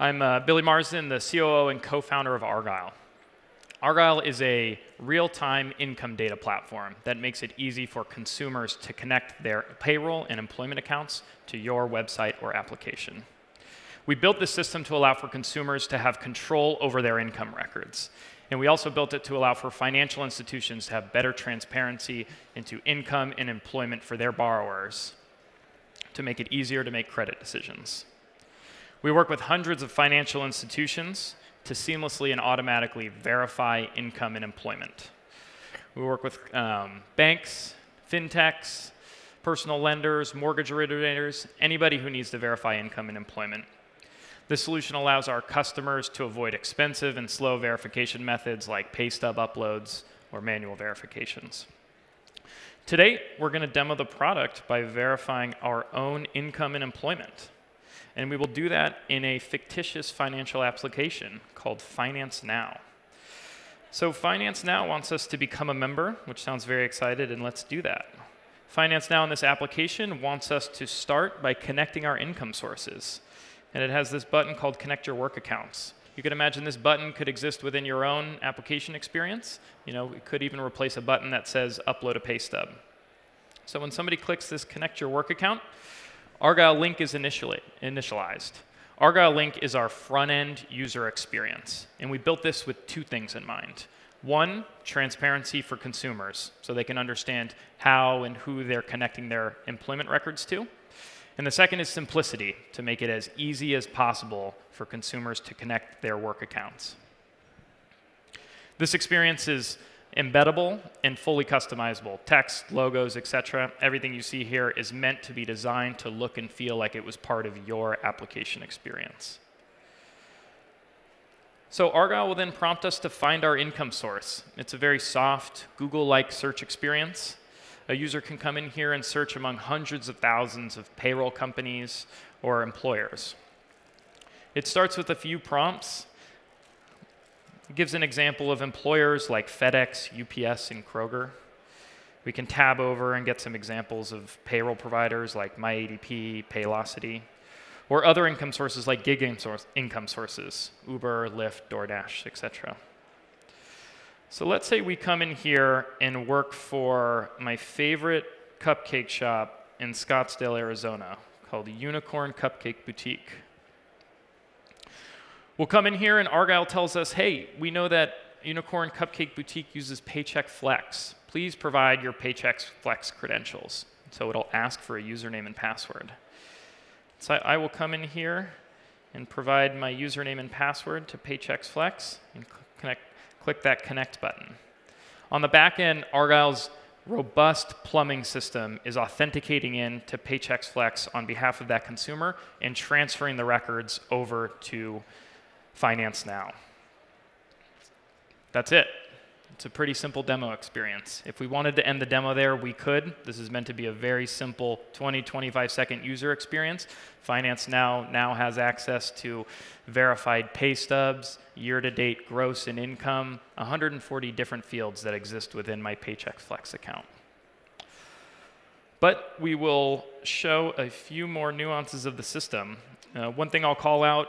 I'm uh, Billy Marsden, the COO and co-founder of Argyle. Argyle is a real-time income data platform that makes it easy for consumers to connect their payroll and employment accounts to your website or application. We built this system to allow for consumers to have control over their income records. And we also built it to allow for financial institutions to have better transparency into income and employment for their borrowers to make it easier to make credit decisions. We work with hundreds of financial institutions to seamlessly and automatically verify income and employment. We work with um, banks, fintechs, personal lenders, mortgage originators, anybody who needs to verify income and employment. This solution allows our customers to avoid expensive and slow verification methods like pay stub uploads or manual verifications. Today, we're going to demo the product by verifying our own income and employment. And we will do that in a fictitious financial application called Finance Now. So Finance Now wants us to become a member, which sounds very excited, and let's do that. Finance Now in this application wants us to start by connecting our income sources. And it has this button called Connect Your Work Accounts. You could imagine this button could exist within your own application experience. You know, it could even replace a button that says Upload a Pay Stub. So when somebody clicks this Connect Your Work Account, Argyle Link is initialized. Argyle Link is our front-end user experience, and we built this with two things in mind. One, transparency for consumers, so they can understand how and who they're connecting their employment records to. And the second is simplicity, to make it as easy as possible for consumers to connect their work accounts. This experience is embeddable and fully customizable. Text, logos, etc. Everything you see here is meant to be designed to look and feel like it was part of your application experience. So Argyle will then prompt us to find our income source. It's a very soft, Google-like search experience. A user can come in here and search among hundreds of thousands of payroll companies or employers. It starts with a few prompts it gives an example of employers like FedEx, UPS, and Kroger. We can tab over and get some examples of payroll providers like MyADP, Paylocity, or other income sources like gig income sources, Uber, Lyft, DoorDash, etc. So let's say we come in here and work for my favorite cupcake shop in Scottsdale, Arizona, called Unicorn Cupcake Boutique. We'll come in here and Argyle tells us, hey, we know that Unicorn Cupcake Boutique uses Paychex Flex. Please provide your Paychex Flex credentials. So it'll ask for a username and password. So I, I will come in here and provide my username and password to Paychex Flex and connect, click that connect button. On the back end, Argyle's robust plumbing system is authenticating in to Paychex Flex on behalf of that consumer and transferring the records over to Finance Now. That's it. It's a pretty simple demo experience. If we wanted to end the demo there, we could. This is meant to be a very simple 20, 25 second user experience. Finance Now now has access to verified pay stubs, year-to-date gross and income, 140 different fields that exist within my Paychex Flex account. But we will show a few more nuances of the system. Uh, one thing I'll call out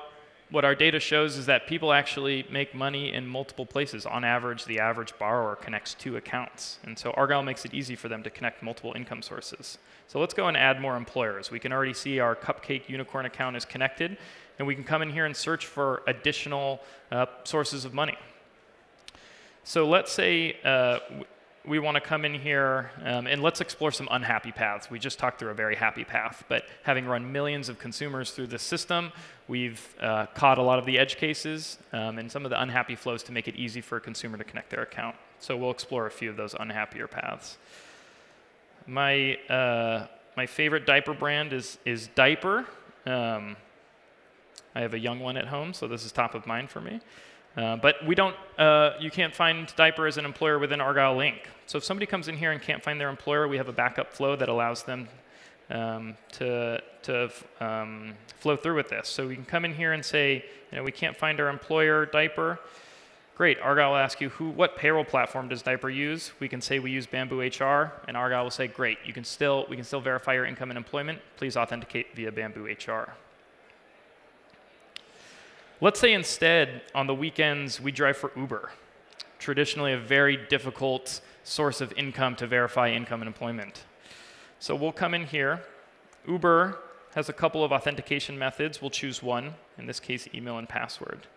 what our data shows is that people actually make money in multiple places. On average, the average borrower connects two accounts. And so Argyle makes it easy for them to connect multiple income sources. So let's go and add more employers. We can already see our Cupcake Unicorn account is connected. And we can come in here and search for additional uh, sources of money. So let's say uh, we want to come in here um, and let's explore some unhappy paths. We just talked through a very happy path, but having run millions of consumers through this system, we've uh, caught a lot of the edge cases um, and some of the unhappy flows to make it easy for a consumer to connect their account. So we'll explore a few of those unhappier paths. My, uh, my favorite diaper brand is, is Dyper. Um, I have a young one at home, so this is top of mind for me. Uh, but we don't, uh, you can't find Dyper as an employer within Argyle Link. So if somebody comes in here and can't find their employer, we have a backup flow that allows them um, to, to um, flow through with this. So we can come in here and say, you know, we can't find our employer Dyper. Great, Argyle will ask you, who, what payroll platform does Dyper use? We can say we use Bamboo HR, and Argyle will say, great, you can still, we can still verify your income and employment. Please authenticate via Bamboo HR. Let's say instead, on the weekends, we drive for Uber, traditionally a very difficult source of income to verify income and employment. So we'll come in here. Uber has a couple of authentication methods. We'll choose one, in this case, email and password.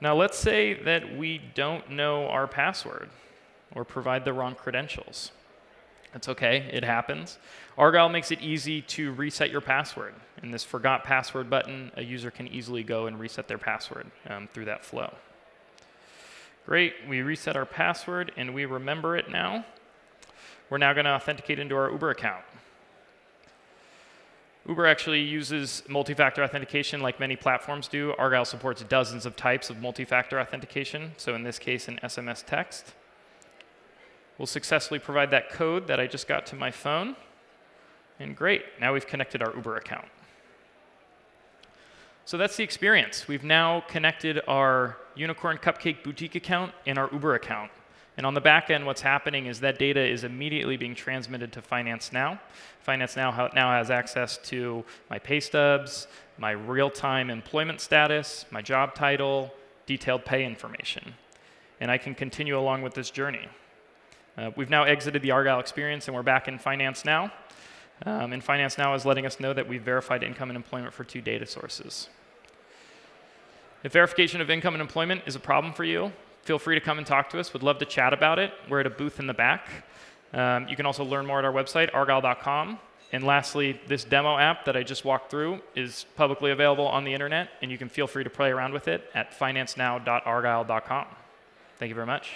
Now let's say that we don't know our password or provide the wrong credentials. That's okay, it happens. Argyle makes it easy to reset your password. In this forgot password button, a user can easily go and reset their password um, through that flow. Great, we reset our password and we remember it now. We're now going to authenticate into our Uber account. Uber actually uses multi-factor authentication like many platforms do. Argyle supports dozens of types of multi-factor authentication, so in this case, an SMS text. We'll successfully provide that code that I just got to my phone. And great, now we've connected our Uber account. So that's the experience. We've now connected our Unicorn Cupcake Boutique account and our Uber account. And on the back end, what's happening is that data is immediately being transmitted to Finance Now. Finance Now now has access to my pay stubs, my real-time employment status, my job title, detailed pay information. And I can continue along with this journey. Uh, we've now exited the Argyle experience and we're back in Finance Now. Um, and Finance Now is letting us know that we've verified income and employment for two data sources. If verification of income and employment is a problem for you, feel free to come and talk to us. We'd love to chat about it. We're at a booth in the back. Um, you can also learn more at our website, argyle.com. And lastly, this demo app that I just walked through is publicly available on the internet, and you can feel free to play around with it at financenow.argyle.com. Thank you very much.